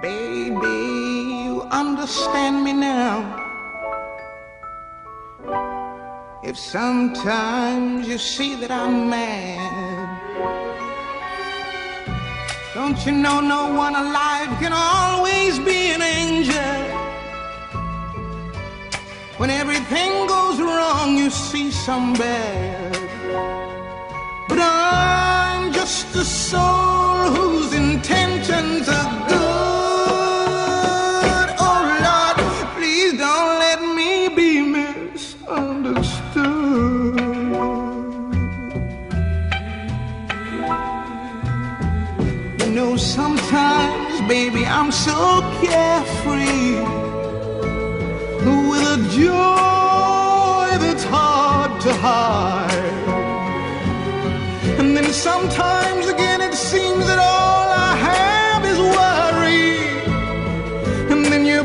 Baby, you understand me now. If sometimes you see that I'm mad, don't you know no one alive can always be an angel? When everything goes wrong, you see some bad. But I'm just a soul misunderstood. You know, sometimes, baby, I'm so carefree with a joy that's hard to hide. And then sometimes again it seems that all I have is worry. And then you're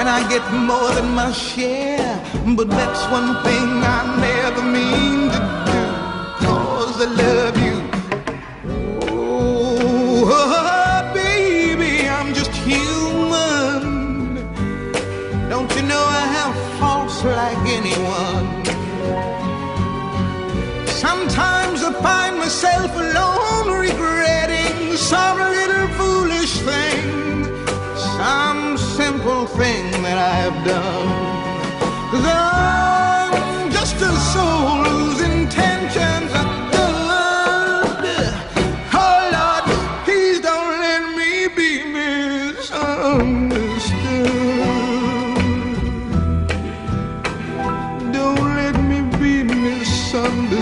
and I get more than my share. But that's one thing I never mean to do, cause I love you. Oh, baby, I'm just human. Don't you know I have faults like anyone? Sometimes I find myself alone regretting some little foolish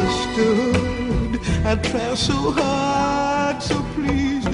misunderstood. I try so hard, so please